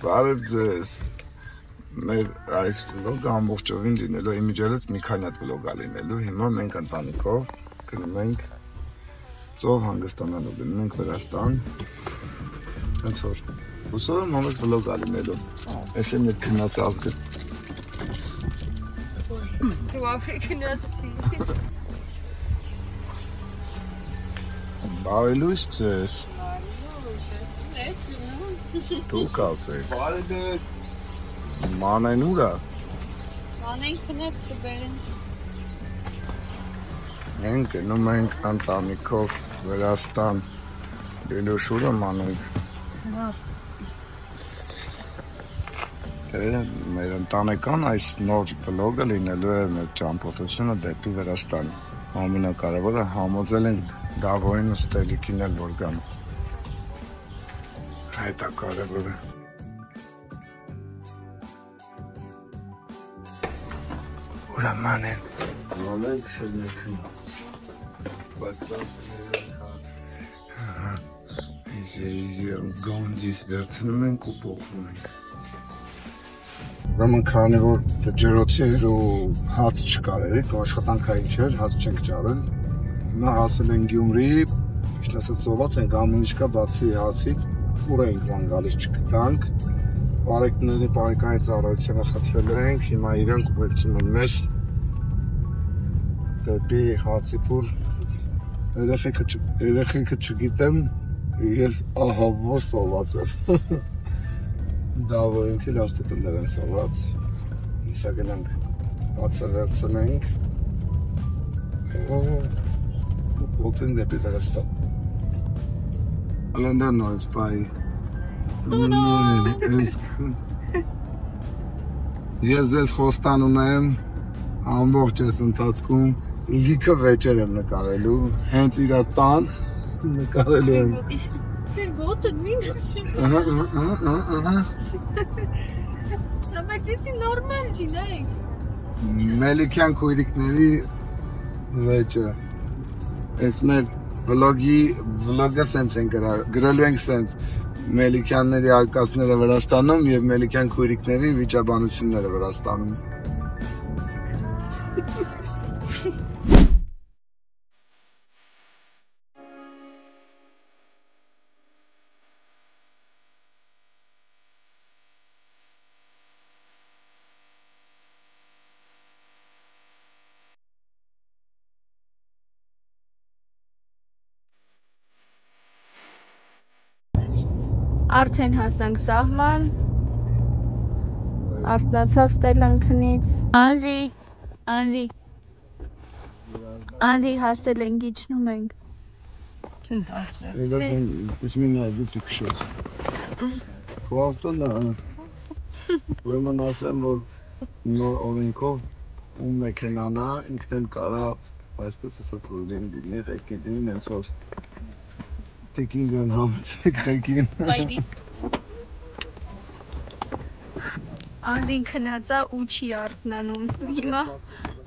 Բարև ձեզ։ Մեր այս վլոգը ամբողջովին լինելու է իմիջելից մի քանի հատ վլոգ ա լինելու։ Հիմա մենք ընտանիքով գնում ենք ծով հանգստանալու, գնում ենք Վրաստան։ Ոնց որ հուսով եմ համես վլոգ ա լինելու։ Ես եմ մեր քնած աղջը։ Du Afrikanesti. Բարի լույս ձեզ։ Դու կասեք։ Բարի դες։ Մանեն ուրա։ Անենք քնած կբերեն։ Մենք գնում ենք ընտանիքով Վրաստան։ Դելոշուրը մանենք։ Հնաց։ Դե մեր ընտանեկան այս նոր վլոգը լինելու է մեր ճամփորդությունը դեպի Վրաստան։ Ամենակարևորը համոզել ենք Դավոյին ու Ստելիկին էլ որ գան։ Այդ է կարևորը։ Ուրեմն են Բայց Իզի գոնձիս վերցնում ենք ու փոխում ենք։ Ուրեմն քանի որ ջրոցի ու հաց չկար է, աշխատանքային չէր, հաց չենք ճարել։ Հիմա հասել են Գյումրի, ճիշտ ասած սոված ենք ամեն ինչ կա բացի հացից, ուր ենք ման գալիս չգտանք։ Բարեկների բարեկայի ծառայությանը խնդրել ենք, հիմա իրանք ուղեկցում են մեզ դեպի հացիփուր երեխեքը երեխեքը չգիտեմ ես ահա որ սոված եմ դավոյնքի լաստոտներ են սոված իսա գնանք բացը վերցնենք ոտեն դեպի Վրաստան Ալանդա նորից բայ Ես ձեզ խոստանում եմ ամբողջ այս ընթացքում լիքը վեճեր եմ նկարելու հենց իր տան նկարելու եմ Դեր ոտը մինացում։ ահա ահա ահա Բայց էսի նորմալ ջինայք։ Մելիքյան քույրիկների վեճը այս մեր վլոգի վլոգը սենց են գրա գրելու ենք սենց Մելիքյանների արկածները Վրաստանում եւ Մելիքյան քույրիկների վիճաբանությունները Վրաստանում Արդեն հասանք սահման։ Արտնացավ Ստելան քնից։ Անրի, Անրի։ Անրի հասել ենք իջնում ենք։ Ես մի նայեցի քշեց։ Քվարտոնը ուրեմն ասեմ որ նոր օրենքով ու մեքենանա ինքն կարա այսպես ասած լինի ղեկին հենց որ տեկինգն համեցեք ղեկին Բայդի։ Անրին քնածա ու չի արտնանում։ Հիմա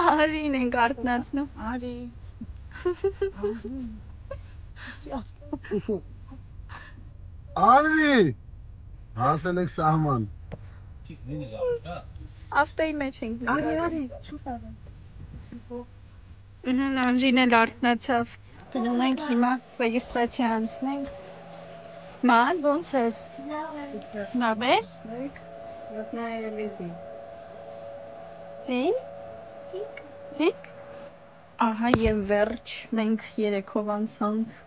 Արին ենք արտնացնում։ Արի։ Արի հասել եք սահման Ավտոյի մեջ ենք։ Արի, արի, շուտ արի։ Ահա Անժին էլ արտնացավ։ Գնում ենք հիմա ռեգիստրացիա անցնենք։ Ման, ո՞նց ես։ Լավ ես։ Ձին։ Ձիկ։ Ահա եւ վերջ մենք երեքով անցանք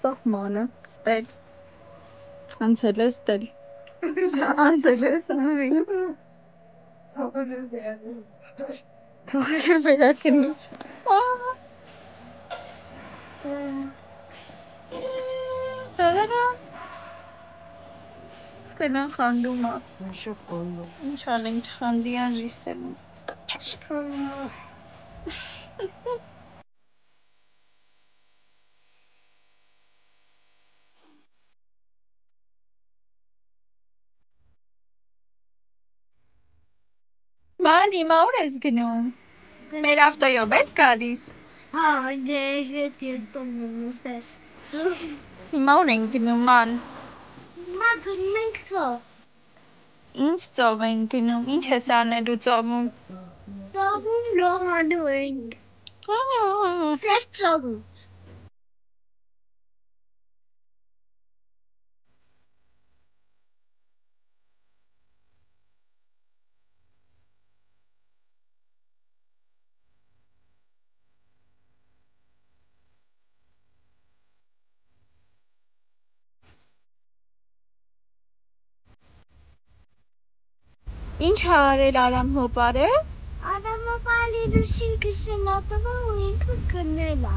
սահմանը, ստել։ Անցել ես ստել։ Անցել ես արի։ Թողել վերակնի։ Տա-դա-դա։ Ստելան խանդում է։ Ինչ անենք չխանդի անժի ստելան։ Ման հիմա ուր ես գնում։ Մեր ավտոյով ես գալիս։ Haydi evet yırtılmamız Հիմա ուր ենք գնում ման։ Madem ne güzel. Ինչ ծով են գնում։ Ինչ ես անելու ծովում։ Ծովում լողալու ենք։ Սև ծովում։ Ինչ ա արել Արամ հոպարը։ Adamı baliluşun kışın atıma uyku kınela.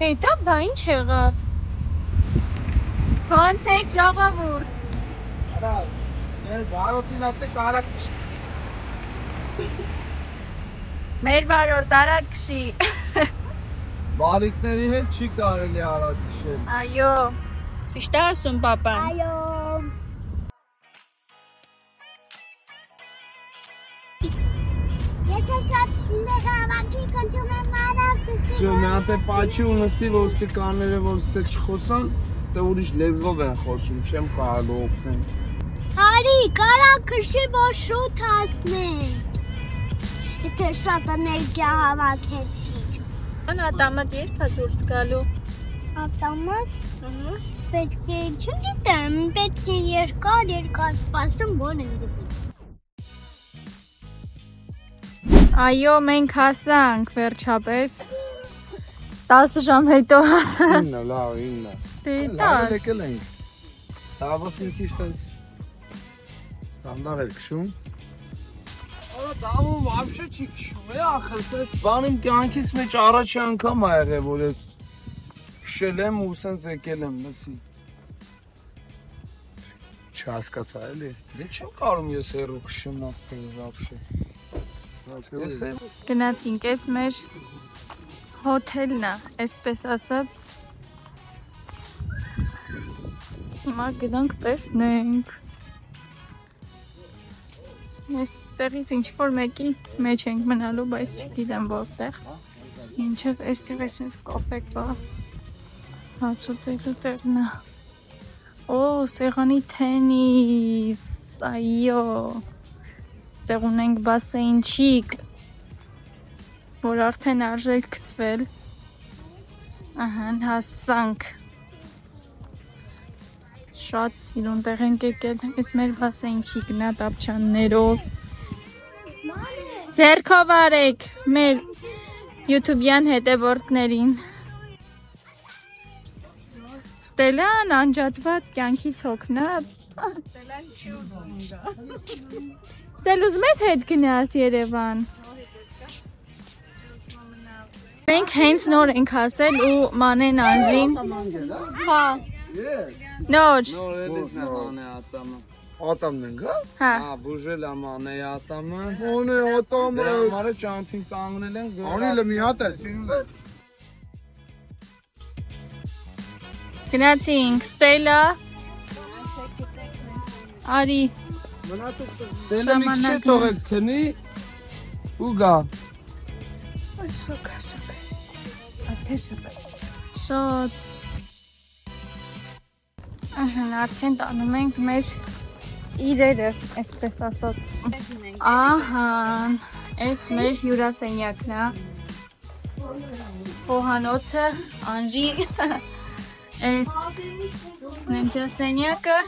Հետո բա ինչ եղավ։ Ոնց եք ժողովուրդ։ Արա, ես բարոտին ատե կարակ Մեր վարորդ արակշի։ բարիկների հետ չի կարելի արակ քշել։ Այո։ Ճիշտ է ասում papan։ Ayo. Եթե շատ նեղավակի կնդում եմ արակսի։ Չո, միատե պաչի ու նստի ոստիկանները, որ ստե չխոսան, ստե ուրիշ լեզվով են խոսում, չեմ կարալու օգնել։ Արի, կարա քրշի որ շուտ հասնեն։ Եթե շատ էներգիա հավաքեցի։ Ան ատամատ երբ է դուրս գալու։ Ատամաս։ Պետք է չգիտեմ, պետք է երկար երկար սպասում, որ են դու։ Այո, մենք հասանք վերջապես։ 10 ժամ հետո հասանք։ Իննա, լավ, իննա։ Դե Լավ 10։ եկել ենք։ Դավոց ինքիչ տենց Դանդաղ էր քշում։ Արա դամում вообще չի քշում, է ախր, այս բան իմ կյանքից մեջ առաջի անգամ ա եղել, որ ես քշել եմ ու սենց եկել եմ, լսի։ Չհասկացա էլի։ Դե չեմ կարող ես հերո քշեմ ապտել вообще։ Ես եմ Գնացինք, էս մեր հոթելն է, այսպես ասած։ Հիմա գնանք տեսնենք։ Ես տեղից ինչ որ մեկի մեջ ենք մնալու, բայց չգիտեմ որտեղ։ Ինչև այստեղ էսենց կաֆե կա։ Հացուտելու տեղն է։ Օ, սեղանի թենիս, այո։ Ստեղ ունենք բասեինչիկ, որ արդեն արժեք գցվել։ Ահան հասանք։ Շատ սիրուն տեղ ենք եկել։ Այս մեր բասեինչիկն է տապչաններով։ Ձերքով արեք մեր YouTube-յան հետևորդներին։ Ստելան անջատված կյանքից հոգնած։ Ստել ուզում ես հետ գնաս Երևան։ Մենք հենց նոր ենք հասել ու մանեն անժին։ Հա, նոր։ նոր էլից նա մանե ատամը։ Ատամն են գա։ Հա, Հա, բուժել է մանե ատամը։ Օնե ատամը։ Դրա համար է ճամփին կանգնել են գնալ։ Անիլը մի հատ է, ցինուլ է։ գնացինք Ստելա։ Արի, Դենը մի քիչ թողել քնի ու գա։ շատ Ահան, արդեն տանում ենք մեր իրերը, այսպես ասած։ Ահան, այս մեր հյուրասենյակն է։ Խոհանոցը, Անժի, այս ննջասենյակը։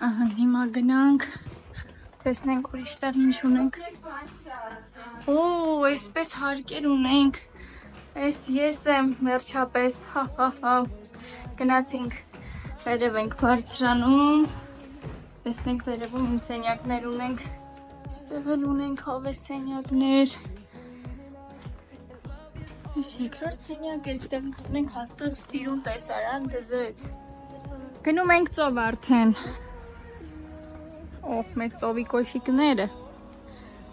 Ահան, հիմա գնանք, տեսնենք ուրիշ տեղ ինչ ունենք։ Օ, այսպես հարկեր ունենք։ Այս ես եմ վերջապես, հա հա հա։ Գնացինք, վերև ենք բարձրանում։ Տեսնենք վերևում ինչ սենյակներ ունենք։ Ստեղ էլ ունենք հավես սենյակներ։ Այս երկրորդ սենյակը այստեղից ունենք հաստատ սիրուն տեսարան դզեց։ Գնում ենք ծով արդեն։ Օհ, մեր ծովի կոշիկները։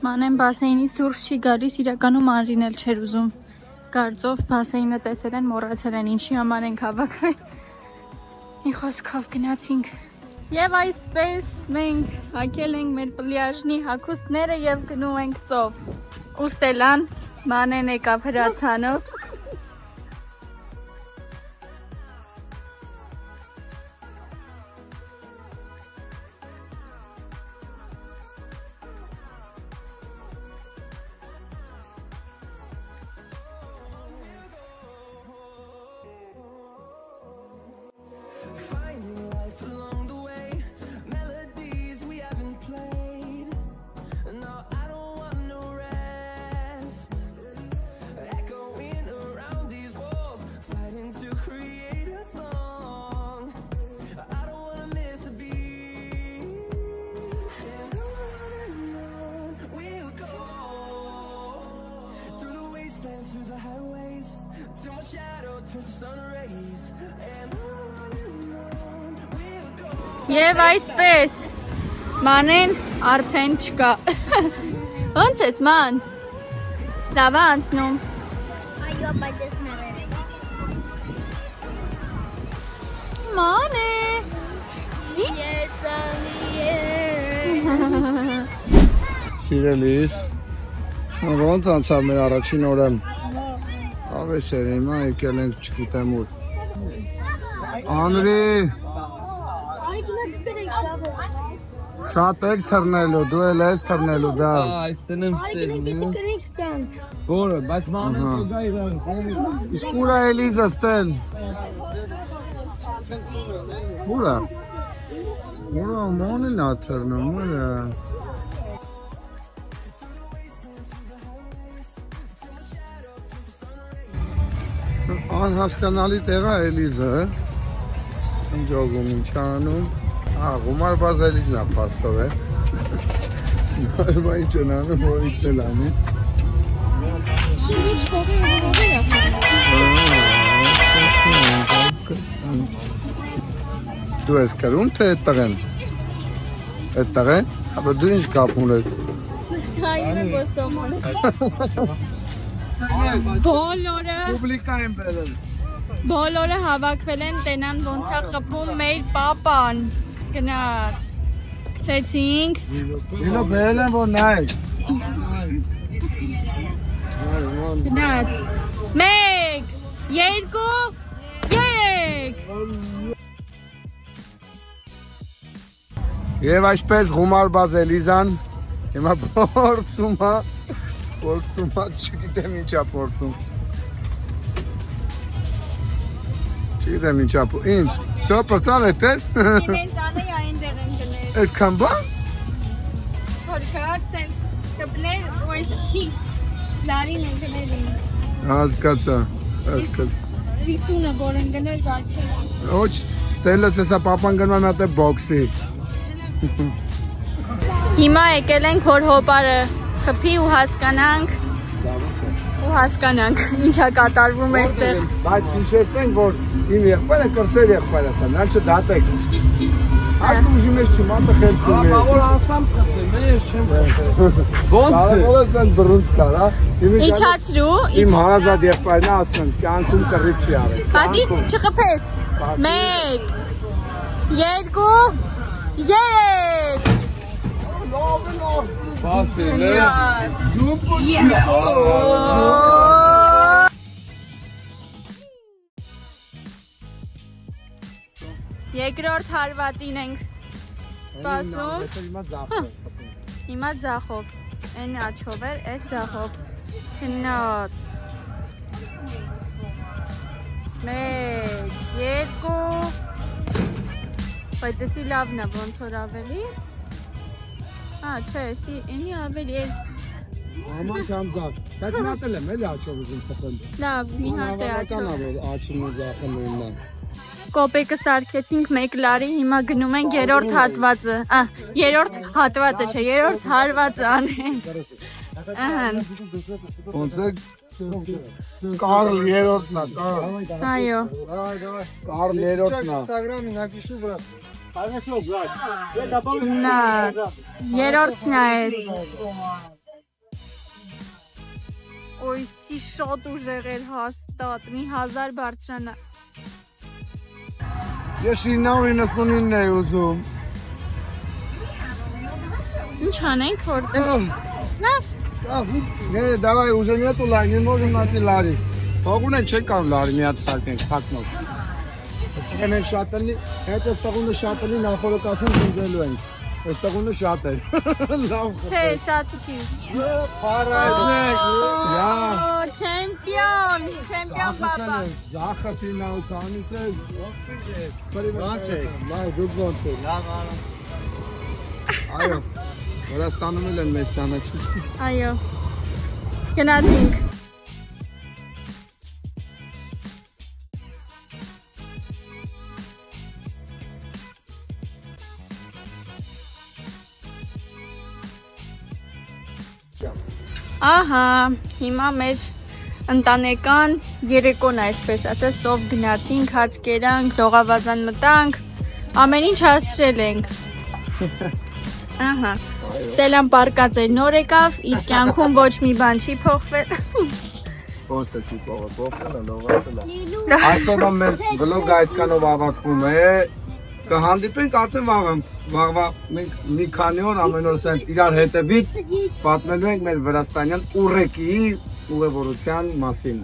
Մանեն բասեյնից դուրս չի գալիս, իրականում անրին էլ չէր ուզում։ Կարծով բասեյնը տեսել են, մոռացել են ինչի համար ենք հավաքվել։ Մի խոսքով գնացինք։ Եվ այսպես մենք հակել ենք մեր պլիաժնի հակոստները եւ գնում ենք ծով։ Ուստելան մանեն եկավ հրացանով։ Եվ այսպես մանեն արդեն չկա։ Ոնց ես ման։ Լավ անցնում։ Այո, բայց ես նվեր Մանե։ Ձի։ Սիրելիս, ոնց անցավ մեր առաջին օրը։ Ավես էր հիմա եկել ենք չգիտեմ ուր։ Անրի, շատ եք թռնելու, դու էլ ես թռնելու դա։ Այստեն եմ ստերում։ Գրիք կյանք։ Որը, բայց մանեն Ահա։ կգա իրան։ Իսկ ուր է Էլիզա ստեն։ Ուր է։ Ուր է մանին ա թռնում, ուր է։ Անհասկանալի տեղ է Էլիզը։ Ինչ ողում, ինչ անում։ Ա, գումար բազ Էլիզն է փաստով է։ Նայում է ինչ են անում, որ ինքն էլ անի։ Դու ես կրում թե այդ տղեն։ Այդ տղեն։ Ապա դու ինչ կապ ունես։ Քայլը գոսոմանը։ Բոլորը Պուբլիկա եմ բերել։ բոլորը հավաքվել են տենան ոնց է կպում մեր papan։ Գնաց։ Գցեցինք։ Ինո բերել եմ որ նայ։ Գնաց։ 1 2 3 Եվ այսպես գումար բազ Էլիզան հիմա փորձում է փորձում է, չգիտեմ ինչա փորձում։ Չգիտեմ ինչա, ինչ։ Շո պրծալ է այնտեղ են գնել։ Այդքան բան։ Փորքած sense կպներ ոյս լարին են գնել ինձ։ Հասկացա, հասկացա։ 50-ը որ են գնել գաչել։ Ոչ, ստելս հեսա papan գնում է մի հատ է բոքսի։ Հիմա եկել ենք որ հոպարը խփի ու հասկանանք ու հասկանանք ինչա կատարվում այստեղ։ Բայց հիշեցնենք, որ իմ եղբայրը կրսել եղբայրը սա, նա չդատեք։ Այդ ուժի մեջ չմատը խելքում է։ Աբա որ անսամ խփեմ, ես չեմ խփել։ Ոնց է։ Կարևորը սեն բռունց կար, հա։ Իջացրու, Իմ հարազատ եղբայրն է ասում, կյանքում կռիվ չի արել։ Բասի չխփես։ 1 2 3 Բասել է։ Դու պոտ։ Երկրորդ հարվածին ենք սպասում։ Հիմա ձախ։ Հիմա ձախով։ Այն աչով էր, այս ձախով։ Գնաց։ 1 2 Բայց էսի լավն է, ոնց որ ավելի։ Ա, չէ, էսի ինի ավելի էլ Մամա չամ ձախ։ Բայց էլ եմ էլի աչով ուզում թխել։ լավ, մի հատ է աչով։ որ աչին ու ձախը նույնն է Կոպեկը սարքեցինք մեկ լարի, հիմա գնում ենք երրորդ հատվածը։ Ա, երրորդ հատվածը չէ, երրորդ հարվածը անենք։ Ահա, Ոնց է Կարլ երրորդն է, Կարլ։ այո։ Կարլ երրորդն է։ Instagram-ին напишу, брат. Գնաց։ Երրորդն է էս։ Ոյ, սի շատ ուժեղ էր հաստատ, մի հազար բարձրանա։ Ես 999-ն էի ուզում։ Ինչ անենք որտես։ Լավ։ Նե, դավայ ուժը նետ ու լայնի նոր իմացի լարի։ Հողուն են չեն կամ լարի միած սարկենք, թակնով։ Եկեն են շատելի, հետ ես տղունը շատելի նախորը կասեն ծնձելու ենք։ Ես տղունը շատ էր։ Լավ։ Չէ, շատ չի։ Պարայնեք։ Յա չեմպիոն, չեմպիոն բաբա։ Զախասի նավ տանից է։ Ո՞նց է։ Լավ, դուք ո՞նց եք։ Լավ, Այո։ Վրաստանում էլ են մեզ ճանաչում։ Այո։ Գնացինք։ Ահա, հիմա մեր ընտանեկան երեկոն այսպես ասած ծով գնացինք, հաց կերանք, լողավազան մտանք, ամեն ինչ հասրել ենք։ Ահա։ Ստելան պարկած էր նոր եկավ, իր կյանքում ոչ մի բան չի փոխվել։ թե չի փողը լողացել է։ Այսօր մեր վլոգը այսքանով ավարտվում է։ Կհանդիպենք արդեն վաղը։ Վաղվա մենք մի քանի օր ամեն օր ասենք իրար հետևից պատմելու ենք մեր վրաստանյան ուռեկի ուղևորության մասին։